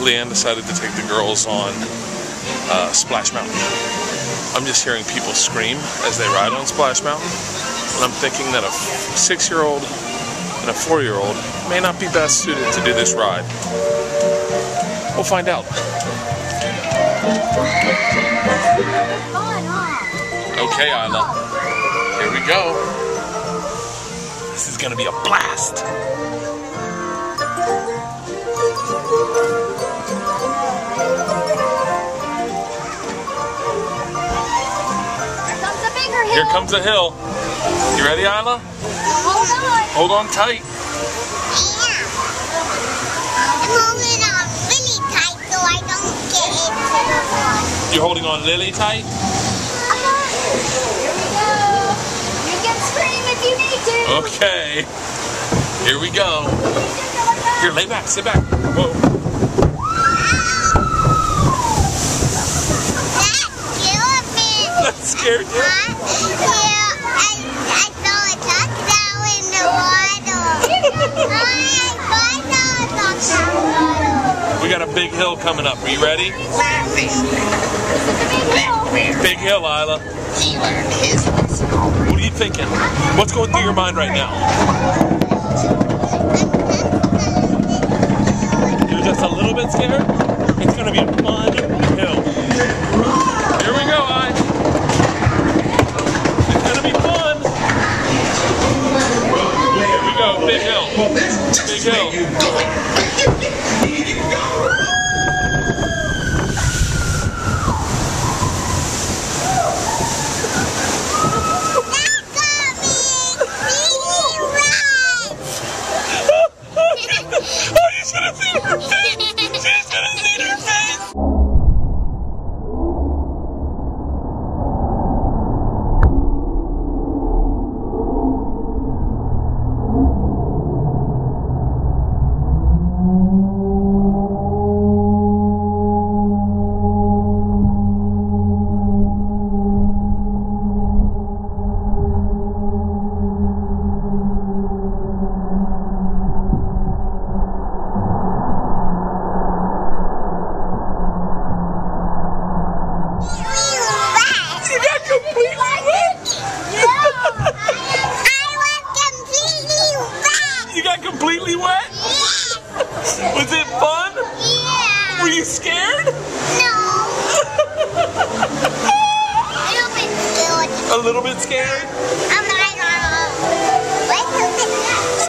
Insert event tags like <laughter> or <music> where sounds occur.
LeeAnn decided to take the girls on uh, Splash Mountain. I'm just hearing people scream as they ride on Splash Mountain. And I'm thinking that a six year old and a four year old may not be best suited to do this ride. We'll find out. Okay, Ila. Here we go. This is gonna be a blast. Here comes a hill. You ready, Ila? Hold on. Hold on tight. I'm holding on really tight so I don't get into. You're holding on Lily tight? Here we go. You can scream if you need to. Okay. Here we go. Here, lay back, sit back. Whoa. That scared That scared me. you? Yeah, I, I saw a touchdown in the water. I saw a touchdown. We got a big hill coming up. Are you ready? Big hill, Ila. He learned his lesson. What are you thinking? What's going through your mind right now? Go, big hill. Big hill. <laughs> completely wet? Yeah. Was it fun? Yeah. Were you scared? No. <laughs> a little bit scared? A little I'm